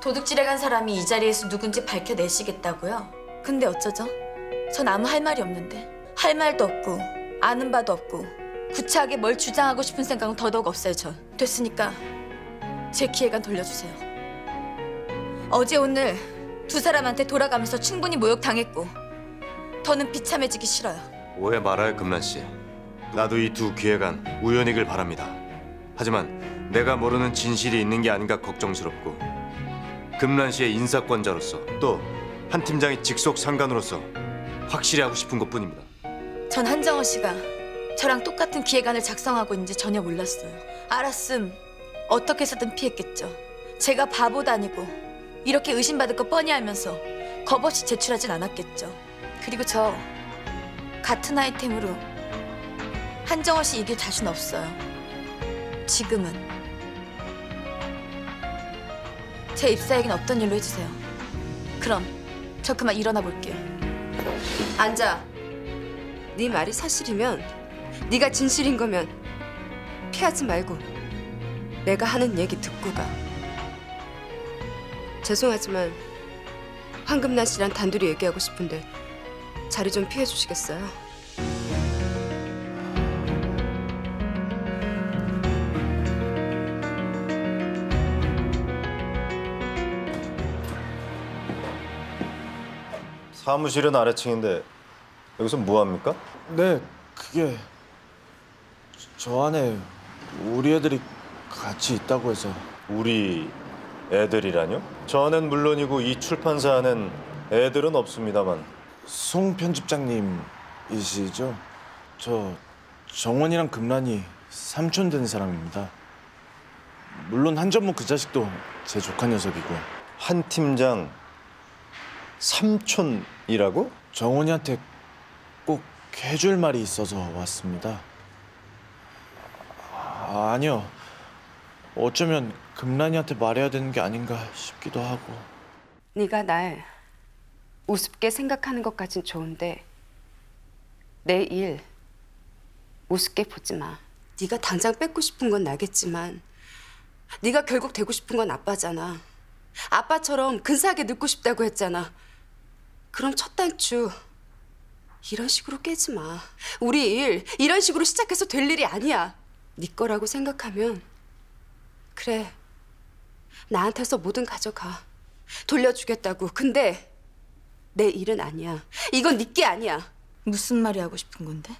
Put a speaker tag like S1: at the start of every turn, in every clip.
S1: 도둑질해 간 사람이 이 자리에서 누군지 밝혀내시겠다고요? 근데 어쩌죠? 전 아무 할 말이 없는데 할 말도 없고 아는 바도 없고 구차하게 뭘 주장하고 싶은 생각은 더더욱 없어요 전 됐으니까 제 기회간 돌려주세요 어제 오늘 두 사람한테 돌아가면서 충분히 모욕당했고 더는 비참해지기 싫어요
S2: 오해 말아요 금란 씨. 나도 이 두 기획안 우연이길 바랍니다. 하지만 내가 모르는 진실이 있는 게 아닌가 걱정스럽고 금란 씨의 인사권자로서 또 한 팀장의 직속 상관으로서 확실히 하고 싶은 것뿐입니다.
S1: 전 한정호 씨가 저랑 똑같은 기획안을 작성하고 있는지 전혀 몰랐어요. 알았음 어떻게 해서든 피했겠죠. 제가 바보도 아니고 이렇게 의심받을 거 뻔히 알면서 겁없이 제출하진 않았겠죠. 그리고 저 같은 아이템으로 한정호 씨 이길 자신 없어요. 지금은 제 입사 얘기는 없던 일로 해주세요. 그럼 저 그만 일어나 볼게요.
S3: 앉아. 네 말이 사실이면 네가 진실인 거면 피하지 말고 내가 하는 얘기 듣고 가. 죄송하지만 황금란 씨랑 단둘이 얘기하고 싶은데 자리 좀 피해 주시겠어요?
S2: 사무실은 아래층인데 여기서 뭐 합니까?
S4: 네, 그게 저 안에 우리 애들이 같이 있다고 해서
S2: 우리 애들이라뇨? 저는 물론이고 이 출판사 안엔 애들은 없습니다만
S4: 송 편집장님이시죠? 저 정원이랑 금란이 삼촌 된 사람입니다. 물론 한전무 그 자식도 제 조카 녀석이고
S2: 한 팀장 삼촌 이라고?
S4: 정원이한테 꼭 해줄 말이 있어서 왔습니다. 아, 아니요. 어쩌면 금란이한테 말해야 되는 게 아닌가 싶기도 하고.
S3: 네가 날 우습게 생각하는 것까진 좋은데 내 일 우습게 보지 마. 네가 당장 뺏고 싶은 건 나겠지만 네가 결국 되고 싶은 건 아빠잖아. 아빠처럼 근사하게 늙고 싶다고 했잖아. 그럼 첫 단추 이런 식으로 깨지 마. 우리 일 이런 식으로 시작해서 될 일이 아니야. 네 거라고 생각하면 그래. 나한테서 뭐든 가져가. 돌려주겠다고. 근데 내 일은 아니야. 이건 네 게 아니야.
S1: 무슨 말이 하고 싶은 건데?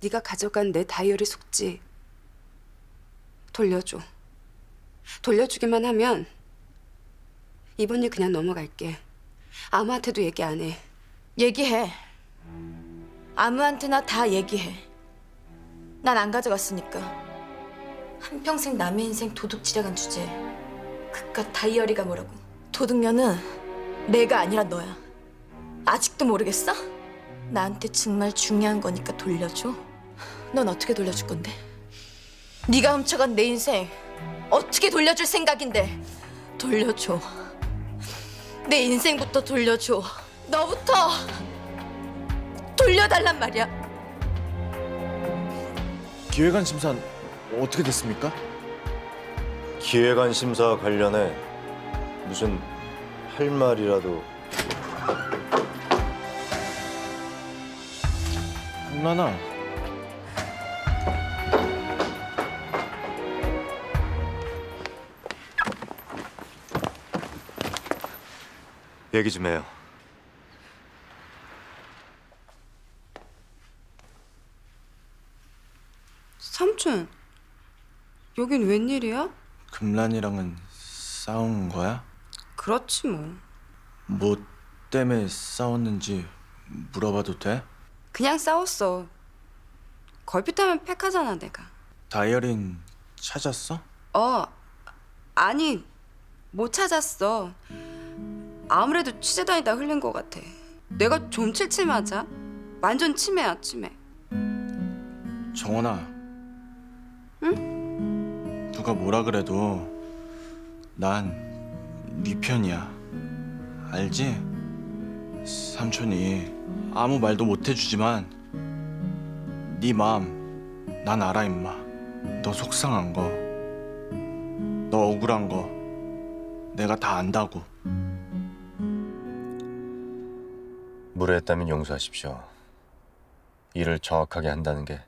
S3: 네가 가져간 내 다이어리 속지 돌려줘. 돌려주기만 하면 이번 일 그냥 넘어갈게. 아무한테도 얘기 안 해.
S1: 얘기해. 아무한테나 다 얘기해. 난 안 가져갔으니까. 한평생 남의 인생 도둑질해간 주제에 그깟 다이어리가 뭐라고. 도둑녀는 내가 아니라 너야. 아직도 모르겠어? 나한테 정말 중요한 거니까 돌려줘. 넌 어떻게 돌려줄 건데? 네가 훔쳐간 내 인생 어떻게 돌려줄 생각인데? 돌려줘. 내 인생부터 돌려줘. 너부터 돌려달란 말이야.
S4: 기획안 심사는 어떻게 됐습니까?
S2: 기획안 심사 관련해 무슨 할 말이라도
S4: 금란아.
S2: 얘기 좀 해요.
S3: 삼촌, 여긴 웬일이야?
S4: 금란이랑은 싸운 거야?
S3: 그렇지 뭐.
S4: 뭐 때문에 싸웠는지 물어봐도 돼?
S3: 그냥 싸웠어. 걸핏하면 팩하잖아 내가.
S4: 다이어리는 찾았어?
S3: 어, 아니 못 찾았어. 아무래도 취재 다니다 흘린 것 같아. 내가 좀 칠칠 맞아? 완전 치매야 치매.
S4: 정원아. 응? 누가 뭐라 그래도 난 네 편이야. 알지? 삼촌이 아무 말도 못 해주지만 네 마음 난 알아 임마. 너 속상한 거, 너 억울한 거 내가 다 안다고.
S2: 무례했다면 용서하십시오. 일을 정확하게 한다는 게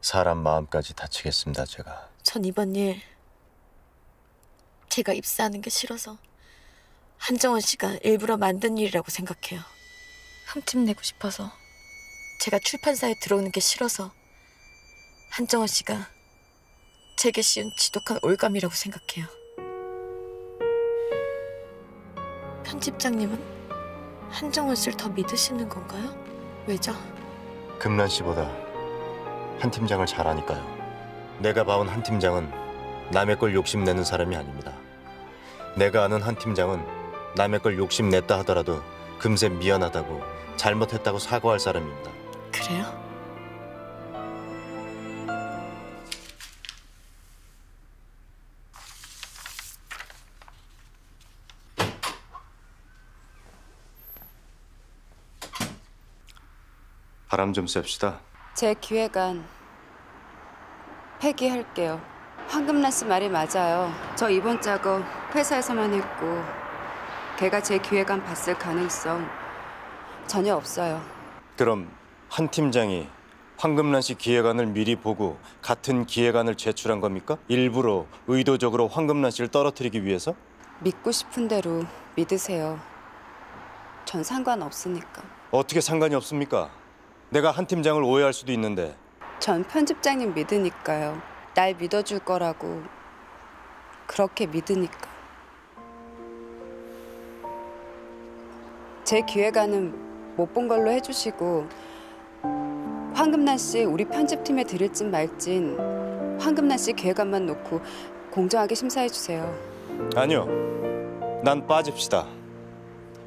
S2: 사람 마음까지 다치겠습니다, 제가.
S1: 전 이번 일 제가 입사하는 게 싫어서 한정원 씨가 일부러 만든 일이라고 생각해요. 흠집 내고 싶어서 제가 출판사에 들어오는 게 싫어서 한정원 씨가 제게 씌운 지독한 올감이라고 생각해요. 편집장님은 한정원 씨를 더 믿으시는 건가요? 왜죠?
S2: 금란 씨보다 한 팀장을 잘 아니까요. 내가 봐온 한 팀장은 남의 걸 욕심내는 사람이 아닙니다. 내가 아는 한 팀장은 남의 걸 욕심냈다 하더라도 금세 미안하다고 잘못했다고 사과할 사람입니다.
S1: 그래요?
S2: 바람 좀 쐴시다.
S3: 제 기획안 폐기할게요. 황금란 씨 말이 맞아요. 저 이번 작업 회사에서만 했고 걔가 제 기획안 봤을 가능성 전혀 없어요.
S2: 그럼 한 팀장이 황금란 씨 기획안을 미리 보고 같은 기획안을 제출한 겁니까? 일부러 의도적으로 황금란 씨를 떨어뜨리기 위해서?
S3: 믿고 싶은 대로 믿으세요. 전 상관없으니까.
S2: 어떻게 상관이 없습니까? 내가 한 팀장을 오해할 수도 있는데
S3: 전 편집장님 믿으니까요. 날 믿어줄 거라고 그렇게 믿으니까. 제 기획안은 못 본 걸로 해주시고 황금란 씨 우리 편집팀에 드릴진 말진 황금란 씨 기획안만 놓고 공정하게 심사해 주세요.
S2: 아니요. 난 빠집시다.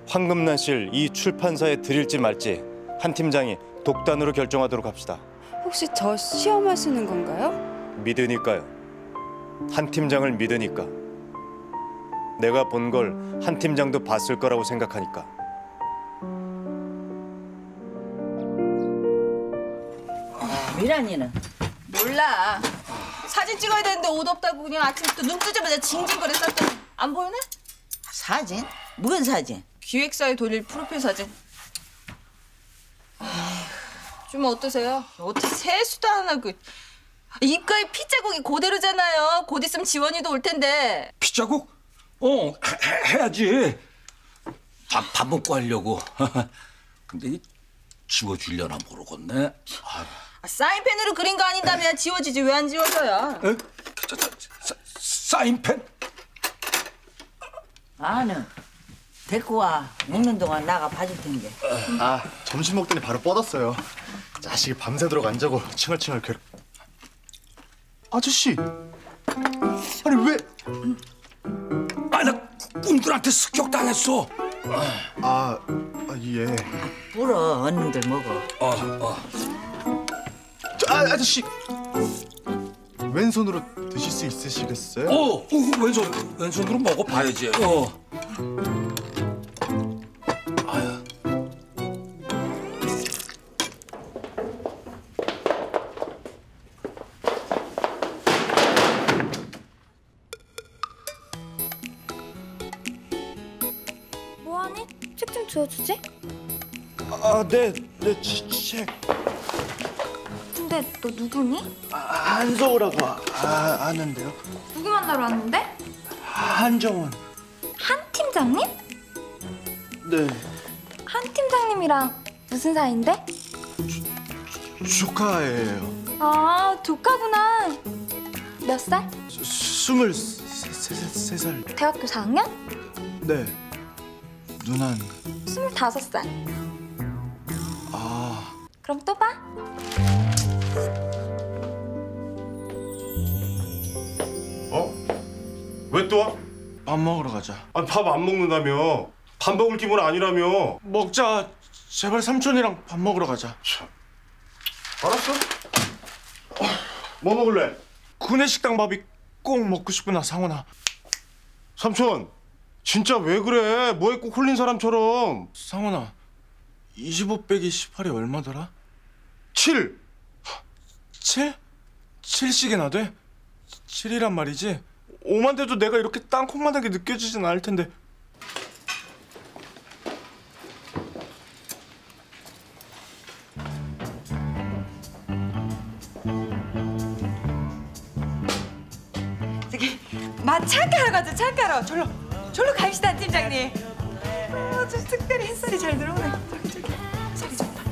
S2: 황금란 씨를 이 출판사에 드릴지 말지 한 팀장이 독단으로 결정하도록 합시다.
S3: 혹시 저 시험하시는 건가요?
S2: 믿으니까요. 한 팀장을 믿으니까. 내가 본 걸 한 팀장도 봤을 거라고 생각하니까.
S5: 미란이는
S6: 몰라. 사진 찍어야 되는데 옷 없다고 그냥 아침부터 눈 뜨자마자 징징거려 쌌더니 안 보이네?
S5: 사진? 무슨 사진?
S6: 기획사에 돌릴 프로필 사진. 좀 어떠세요? 어떻게 세수도 안 하고 입가에 피 자국이 그대로잖아요. 곧 있으면 지원이도 올 텐데.
S7: 피 자국? 어, 해, 야지 밥, 밥 먹고 하려고. 근데 이 지워주려나 모르겠네. 아,
S6: 아, 사인펜으로 그린 거 아닌다며 지워지지 왜 안 지워져요?
S7: 에? 저, 저, 사, 사인펜?
S5: 아는 데리고 와. 먹는 동안 나가 봐줄 텐데.
S8: 아 점심 먹더니 바로 뻗었어요. 자식이 밤새도록 안 자고 칭얼칭얼 괴롭. 아저씨, 아니 왜?
S7: 아, 나 꿈들한테 습격당했어.
S8: 아, 아 예.
S5: 불어, 언능들 먹어.
S7: 어, 어.
S8: 저, 아, 아저씨, 왼손으로 드실 수 있으시겠어요?
S7: 어, 어, 왼손, 왼손으로 먹어봐야지. 어.
S9: 하니? 책좀 주워주지?
S4: 아, 네, 네, 치- 책.
S9: 근데 너 누구니?
S4: 아, 한서우라고 아, 아, 아는데요.
S9: 누구 만나러 왔는데?
S4: 한정원.
S9: 한 팀장님?
S4: 네,
S9: 한 팀장님이랑 무슨 사이인데?
S4: 조카예요.
S9: 아 조카구나 몇 살?
S4: 스- 스물 세, 세, 세 살.
S9: 대학교 4학년?
S4: 네. 누난
S9: 스물다섯 살
S4: 아,
S9: 그럼 또 봐.
S10: 어? 왜 또 와?
S4: 밥 먹으러 가자.
S10: 아니 밥안 먹는다며 밥 먹을 기분 아니라며
S4: 먹자. 제발 삼촌이랑 밥 먹으러 가자.
S10: 알았어 뭐 먹을래?
S4: 구내식당 밥이 꼭 먹고 싶구나, 상훈아.
S10: 삼촌 진짜 왜 그래 뭐에 꼭 홀린 사람처럼
S4: 상훈아, 25 빼기 18이 얼마더라?
S10: 7
S4: 7? 7씩이나 돼? 7이란 말이지?
S10: 오만 돼도 내가 이렇게 땅콩만하게 느껴지진 않을 텐데.
S11: 저기 맛 창가로 가자 창가로 절로 절로 갑시다 팀장님 아주 특별히 햇살이 잘 들어오네 저기 저기 자리 좋다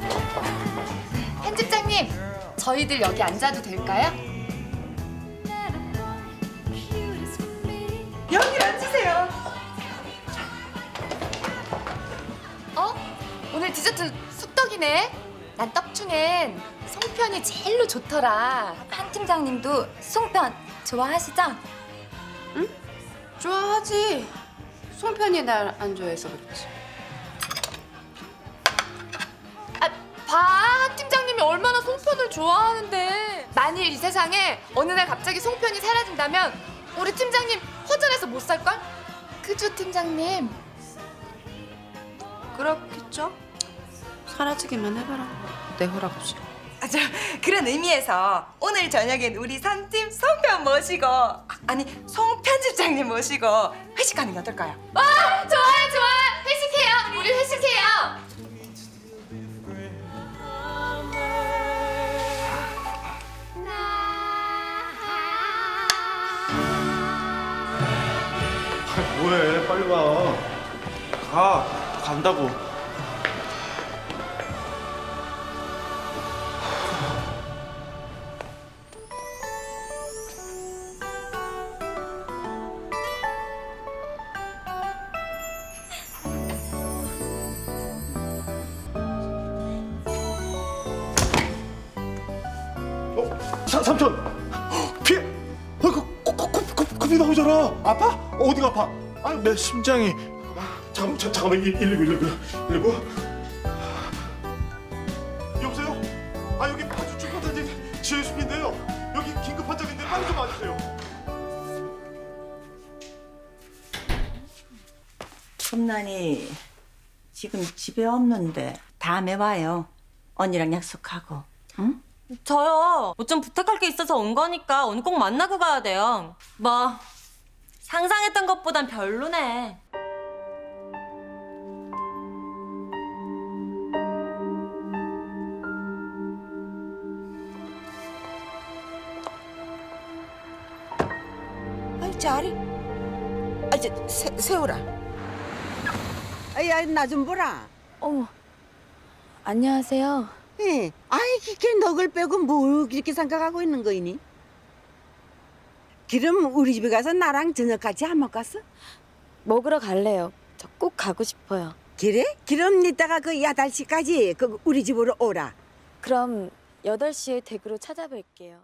S3: 편집장님, 저희들 여기 앉아도 될까요?
S11: 여기 앉으세요
S3: 어? 오늘 디저트 쑥떡이네. 난 떡 중엔 송편이 제일로 좋더라.
S9: 한 팀장님도 송편 좋아하시죠?
S3: 좋아하지. 송편이 날 안 좋아해서 그렇지. 아, 봐. 한 팀장님이 얼마나 송편을 좋아하는데. 만일 이 세상에 어느 날 갑자기 송편이 사라진다면 우리 팀장님 허전해서 못 살걸? 그죠, 팀장님? 그렇겠죠? 사라지기만 해봐라. 내 허락 없이.
S11: 아, 저 그런 의미에서 오늘 저녁엔 우리 삼팀 송편 모시고 아, 아니 송 편집장님 모시고 회식하는 게 어떨까요?
S3: 아, 좋아요, 좋아요. 회식해요. 우리 회식해요.
S10: 아, 뭐해? 빨리 가.
S4: 가 간다고.
S10: 삼촌. 피해. 어, 그 코, 코, 코, 코, 코피 나오잖아. 아파? 어디가 아파? 아,
S4: 내 심장이
S10: 잠깐만, 자, 잠깐만, 119, 119, 119. 여보세요? 아 여기 파주 축구단지 지혜숲인데요. 여기 긴급 환자인데 빨리 좀 와주세요.
S5: 금난이 지금 집에 없는데 다음에 와요. 언니랑 약속하고. 응?
S12: 저요. 뭐 좀 부탁할 게 있어서 온 거니까 오늘 꼭 만나고 가야 돼요. 뭐 상상했던 것보단 별로네.
S5: 아이 자리. 아이 저 세, 세우라. 아이 나좀 보라.
S1: 어머, 안녕하세요.
S5: 예. 아이 이게 넉을 빼고 뭘 그렇게 생각하고 있는 거이니? 그럼 우리 집에 가서 나랑 저녁 같이 안 먹겠어?
S1: 먹으러 갈래요. 저 꼭 가고 싶어요.
S5: 그래? 그럼 이따가 그 야달씨까지 그 우리 집으로 오라.
S1: 그럼 8시에 댁으로 찾아뵐게요.